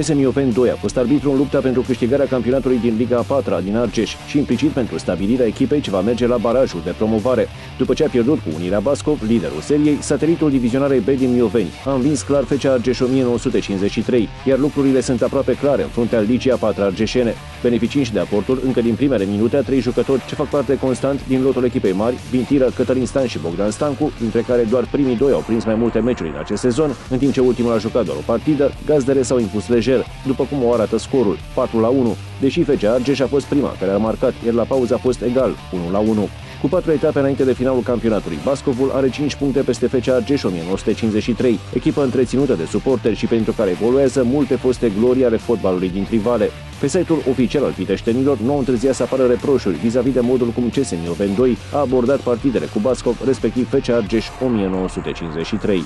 CS Mioveni 2 a fost arbitru în lupta pentru câștigarea campionatului din Liga a 4 din Argeș și implicit pentru stabilirea echipei ce va merge la barajul de promovare. După ce a pierdut cu Unirea Bascov, liderul seriei, satelitul divizionarei B din Mioveni a învins clar FC Argeș 1953, iar lucrurile sunt aproape clare în fruntea Ligii a 4 argeșene, beneficiind și de aportul încă din primele minute a trei jucători ce fac parte constant din lotul echipei mari, Bintira, Cătălin Stan și Bogdan Stancu, dintre care doar primii doi au prins mai multe meciuri în acest sezon, în timp ce ultimul a jucat doar o partidă, gazdele s-au impus lejer, după cum o arată scorul, 4 la 1, deși FC Argeș a fost prima care a marcat, iar la pauză a fost egal, 1 la 1. Cu patru etape înainte de finalul campionatului, Bascovul are 5 puncte peste FC Argeș 1953, echipă întreținută de suporteri și pentru care evoluează multe foste glorii ale fotbalului din Trivale. Pe site-ul oficial al piteștenilor nu au întârziat să apară reproșuri vis-a-vis de modul cum CS Mioveni 2 a abordat partidele cu Bascov, respectiv FC Argeș 1953.